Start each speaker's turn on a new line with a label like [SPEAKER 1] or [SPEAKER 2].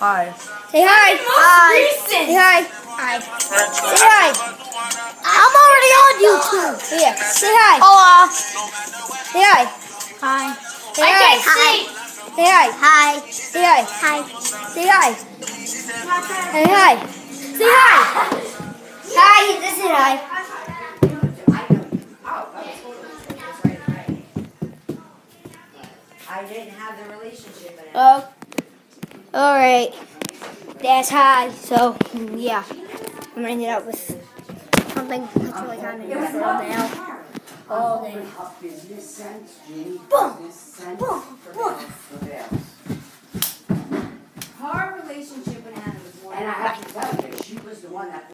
[SPEAKER 1] Hi.
[SPEAKER 2] Say hi.
[SPEAKER 3] Hi.
[SPEAKER 2] Say hi.
[SPEAKER 3] Hi.
[SPEAKER 2] Say hi.
[SPEAKER 3] I'm already on YouTube.
[SPEAKER 2] Here. Say hi.
[SPEAKER 3] Hola.
[SPEAKER 2] Say hi.
[SPEAKER 3] Hi.
[SPEAKER 2] Say hi.
[SPEAKER 3] Hi.
[SPEAKER 2] Say hi.
[SPEAKER 3] Hi.
[SPEAKER 2] Say hi.
[SPEAKER 3] Hi.
[SPEAKER 2] Say hi. Say hi. Say hi. Hi. This is hi.
[SPEAKER 1] I didn't have the relationship. But
[SPEAKER 2] Oh. All right. That's hi. So yeah, I'm gonna end it up with something that's really kind of useful now. All day. Boom. Boom. Boom.
[SPEAKER 1] her relationship with Anna was more. And I have to tell you, she was the one that.